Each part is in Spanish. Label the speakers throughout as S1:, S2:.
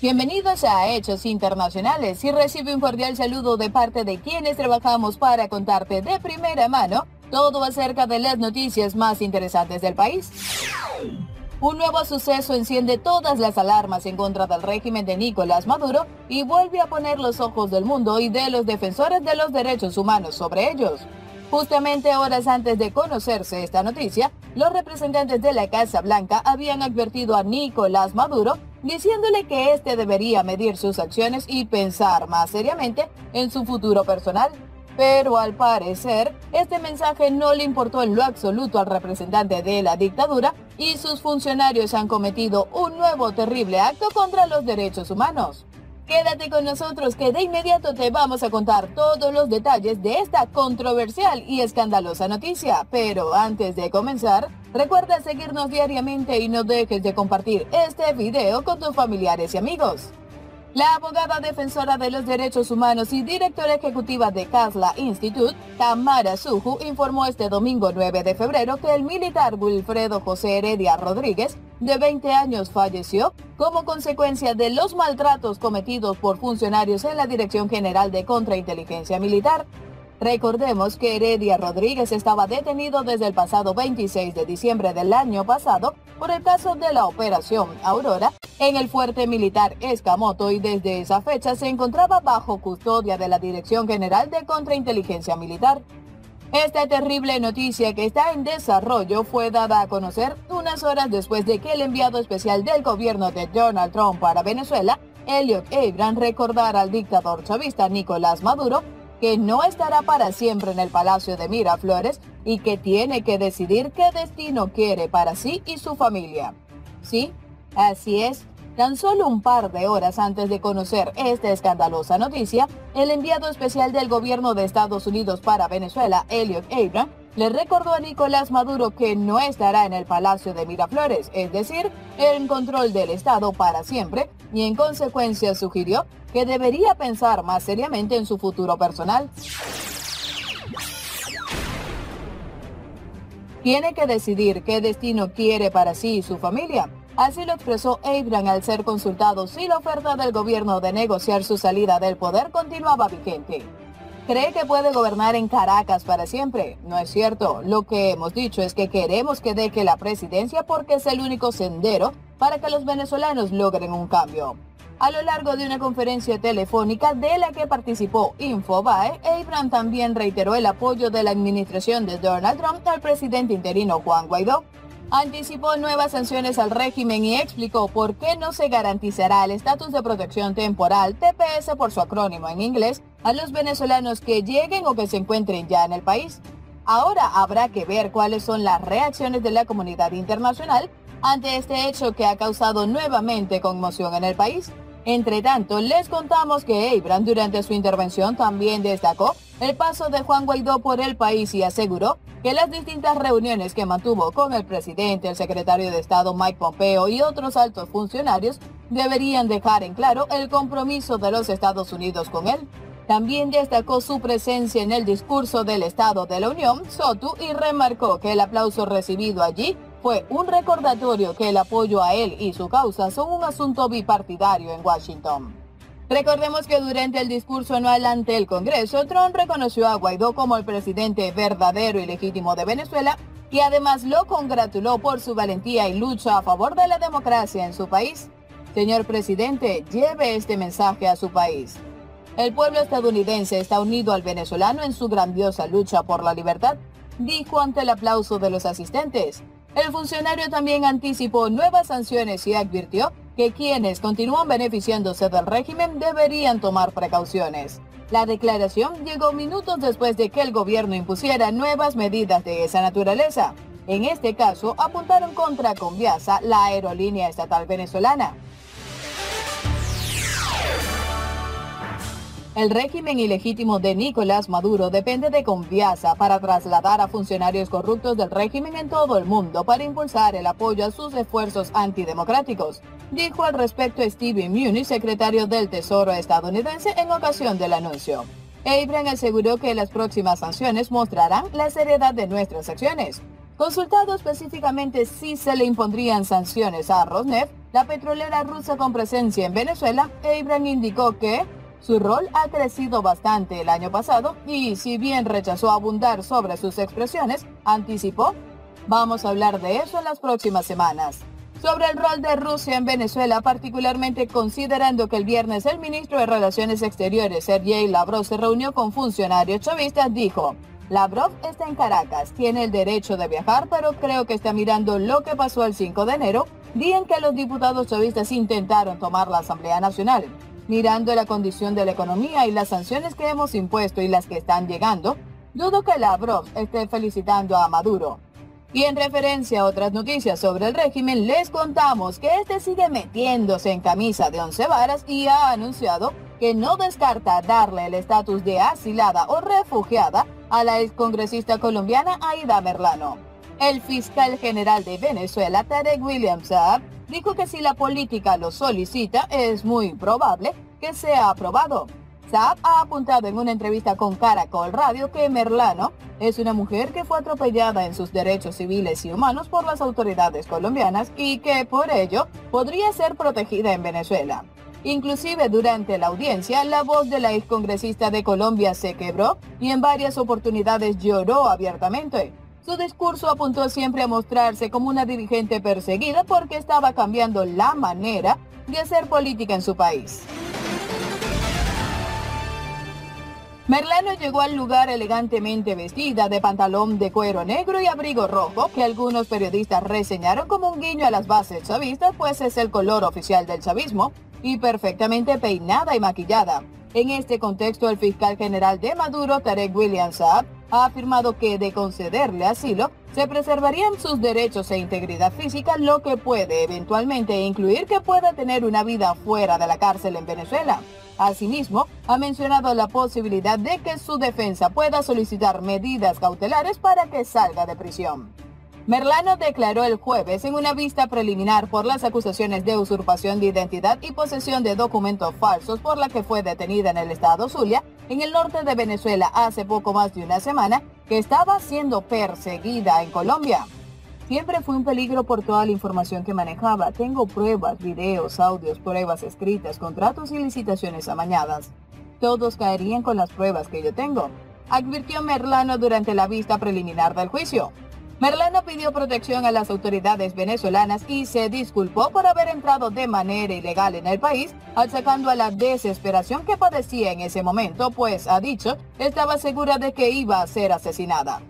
S1: Bienvenidos a Hechos Internacionales y recibe un cordial saludo de parte de quienes trabajamos para contarte de primera mano todo acerca de las noticias más interesantes del país. Un nuevo suceso enciende todas las alarmas en contra del régimen de Nicolás Maduro y vuelve a poner los ojos del mundo y de los defensores de los derechos humanos sobre ellos. Justamente horas antes de conocerse esta noticia, los representantes de la Casa Blanca habían advertido a Nicolás Maduro diciéndole que éste debería medir sus acciones y pensar más seriamente en su futuro personal. Pero al parecer, este mensaje no le importó en lo absoluto al representante de la dictadura y sus funcionarios han cometido un nuevo terrible acto contra los derechos humanos. Quédate con nosotros que de inmediato te vamos a contar todos los detalles de esta controversial y escandalosa noticia. Pero antes de comenzar, recuerda seguirnos diariamente y no dejes de compartir este video con tus familiares y amigos. La abogada defensora de los derechos humanos y directora ejecutiva de Kasla Institute, Tamara Suju, informó este domingo 9 de febrero que el militar Wilfredo José Heredia Rodríguez, de 20 años, falleció como consecuencia de los maltratos cometidos por funcionarios en la Dirección General de Contrainteligencia Militar. Recordemos que Heredia Rodríguez estaba detenido desde el pasado 26 de diciembre del año pasado por el caso de la Operación Aurora en el fuerte militar Escamoto y desde esa fecha se encontraba bajo custodia de la Dirección General de Contrainteligencia Militar. Esta terrible noticia que está en desarrollo fue dada a conocer unas horas después de que el enviado especial del gobierno de Donald Trump para Venezuela, Elliot Abram, recordara al dictador chavista Nicolás Maduro que no estará para siempre en el Palacio de Miraflores y que tiene que decidir qué destino quiere para sí y su familia. Sí, así es. Tan solo un par de horas antes de conocer esta escandalosa noticia, el enviado especial del gobierno de Estados Unidos para Venezuela, Elliot Abram, le recordó a Nicolás Maduro que no estará en el Palacio de Miraflores, es decir, en control del Estado para siempre, y en consecuencia sugirió que debería pensar más seriamente en su futuro personal. Tiene que decidir qué destino quiere para sí y su familia. Así lo expresó Abraham al ser consultado si la oferta del gobierno de negociar su salida del poder continuaba vigente. ¿Cree que puede gobernar en Caracas para siempre? No es cierto. Lo que hemos dicho es que queremos que deje la presidencia porque es el único sendero para que los venezolanos logren un cambio. A lo largo de una conferencia telefónica de la que participó Infobae, Abraham también reiteró el apoyo de la administración de Donald Trump al presidente interino Juan Guaidó. Anticipó nuevas sanciones al régimen y explicó por qué no se garantizará el estatus de protección temporal, TPS por su acrónimo en inglés, a los venezolanos que lleguen o que se encuentren ya en el país. Ahora habrá que ver cuáles son las reacciones de la comunidad internacional ante este hecho que ha causado nuevamente conmoción en el país. Entre tanto, les contamos que Abraham durante su intervención también destacó el paso de Juan Guaidó por el país y aseguró que las distintas reuniones que mantuvo con el presidente, el secretario de Estado Mike Pompeo y otros altos funcionarios deberían dejar en claro el compromiso de los Estados Unidos con él. También destacó su presencia en el discurso del Estado de la Unión, Sotu, y remarcó que el aplauso recibido allí fue un recordatorio que el apoyo a él y su causa son un asunto bipartidario en Washington. Recordemos que durante el discurso anual ante el Congreso, Trump reconoció a Guaidó como el presidente verdadero y legítimo de Venezuela y además lo congratuló por su valentía y lucha a favor de la democracia en su país. Señor presidente, lleve este mensaje a su país. El pueblo estadounidense está unido al venezolano en su grandiosa lucha por la libertad, dijo ante el aplauso de los asistentes. El funcionario también anticipó nuevas sanciones y advirtió que quienes continúan beneficiándose del régimen deberían tomar precauciones. La declaración llegó minutos después de que el gobierno impusiera nuevas medidas de esa naturaleza. En este caso, apuntaron contra Conviasa, la aerolínea estatal venezolana. El régimen ilegítimo de Nicolás Maduro depende de Conviasa para trasladar a funcionarios corruptos del régimen en todo el mundo para impulsar el apoyo a sus esfuerzos antidemocráticos, dijo al respecto Stephen Muni, secretario del Tesoro estadounidense, en ocasión del anuncio. Abraham aseguró que las próximas sanciones mostrarán la seriedad de nuestras acciones. Consultado específicamente si se le impondrían sanciones a Rosneft, la petrolera rusa con presencia en Venezuela, Abraham indicó que su rol ha crecido bastante el año pasado y si bien rechazó abundar sobre sus expresiones, anticipó, vamos a hablar de eso en las próximas semanas. Sobre el rol de Rusia en Venezuela, particularmente considerando que el viernes el ministro de Relaciones Exteriores, Sergei Lavrov, se reunió con funcionarios chavistas, dijo, Lavrov está en Caracas, tiene el derecho de viajar, pero creo que está mirando lo que pasó el 5 de enero, día en que los diputados chavistas intentaron tomar la Asamblea Nacional. Mirando la condición de la economía y las sanciones que hemos impuesto y las que están llegando, dudo que Lavrov esté felicitando a Maduro. Y en referencia a otras noticias sobre el régimen, les contamos que este sigue metiéndose en camisa de once varas y ha anunciado que no descarta darle el estatus de asilada o refugiada a la excongresista colombiana Aida Merlano. El fiscal general de Venezuela, Tarek William Saab, dijo que si la política lo solicita, es muy probable que sea aprobado. Saab ha apuntado en una entrevista con Caracol Radio que Merlano es una mujer que fue atropellada en sus derechos civiles y humanos por las autoridades colombianas y que por ello podría ser protegida en Venezuela. Inclusive durante la audiencia, la voz de la excongresista de Colombia se quebró y en varias oportunidades lloró abiertamente. Su discurso apuntó siempre a mostrarse como una dirigente perseguida porque estaba cambiando la manera de hacer política en su país. Merlano llegó al lugar elegantemente vestida de pantalón de cuero negro y abrigo rojo, que algunos periodistas reseñaron como un guiño a las bases chavistas, pues es el color oficial del chavismo, y perfectamente peinada y maquillada. En este contexto, el fiscal general de Maduro, Tarek William Saab, ha afirmado que de concederle asilo, se preservarían sus derechos e integridad física, lo que puede eventualmente incluir que pueda tener una vida fuera de la cárcel en Venezuela. Asimismo, ha mencionado la posibilidad de que su defensa pueda solicitar medidas cautelares para que salga de prisión. Merlano declaró el jueves en una vista preliminar por las acusaciones de usurpación de identidad y posesión de documentos falsos por la que fue detenida en el estado Zulia, en el norte de Venezuela hace poco más de una semana, que estaba siendo perseguida en Colombia. Siempre fue un peligro por toda la información que manejaba. Tengo pruebas, videos, audios, pruebas escritas, contratos y licitaciones amañadas. Todos caerían con las pruebas que yo tengo, advirtió Merlano durante la vista preliminar del juicio. Merlano pidió protección a las autoridades venezolanas y se disculpó por haber entrado de manera ilegal en el país, achacando a la desesperación que padecía en ese momento, pues, ha dicho, estaba segura de que iba a ser asesinada.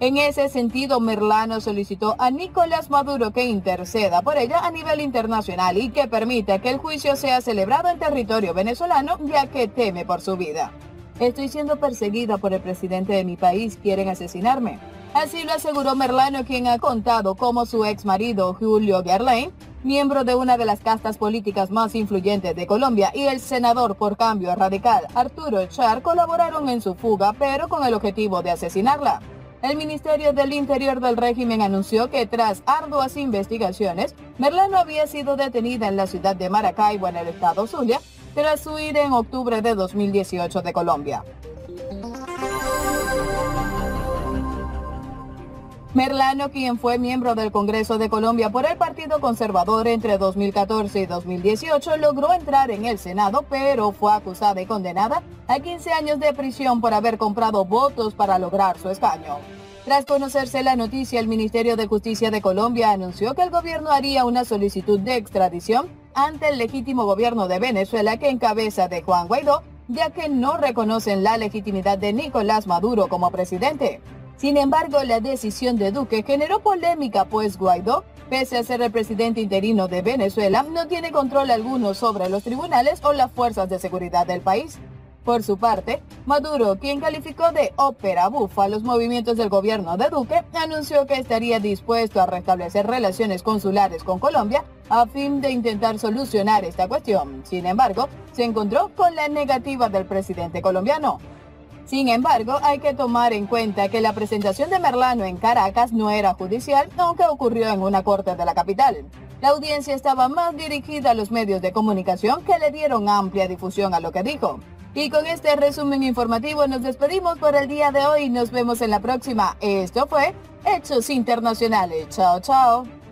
S1: En ese sentido, Merlano solicitó a Nicolás Maduro que interceda por ella a nivel internacional y que permita que el juicio sea celebrado en territorio venezolano, ya que teme por su vida. Estoy siendo perseguida por el presidente de mi país, quieren asesinarme. Así lo aseguró Merlano, quien ha contado cómo su ex marido, Julio Gerlain, miembro de una de las castas políticas más influyentes de Colombia, y el senador por cambio radical, Arturo Char, colaboraron en su fuga, pero con el objetivo de asesinarla. El Ministerio del Interior del régimen anunció que tras arduas investigaciones, Merlano había sido detenida en la ciudad de Maracaibo, en el estado Zulia, tras huir en octubre de 2018 de Colombia. Merlano, quien fue miembro del Congreso de Colombia por el Partido Conservador entre 2014 y 2018, logró entrar en el Senado, pero fue acusada y condenada a 15 años de prisión por haber comprado votos para lograr su escaño. Tras conocerse la noticia, el Ministerio de Justicia de Colombia anunció que el gobierno haría una solicitud de extradición ante el legítimo gobierno de Venezuela que encabeza de Juan Guaidó, ya que no reconocen la legitimidad de Nicolás Maduro como presidente. Sin embargo, la decisión de Duque generó polémica, pues Guaidó, pese a ser el presidente interino de Venezuela, no tiene control alguno sobre los tribunales o las fuerzas de seguridad del país. Por su parte, Maduro, quien calificó de ópera bufa los movimientos del gobierno de Duque, anunció que estaría dispuesto a restablecer relaciones consulares con Colombia a fin de intentar solucionar esta cuestión. Sin embargo, se encontró con la negativa del presidente colombiano. Sin embargo, hay que tomar en cuenta que la presentación de Merlano en Caracas no era judicial, aunque ocurrió en una corte de la capital. La audiencia estaba más dirigida a los medios de comunicación que le dieron amplia difusión a lo que dijo. Y con este resumen informativo nos despedimos por el día de hoy. Nos vemos en la próxima. Esto fue Hechos Internacionales. Chao, chao.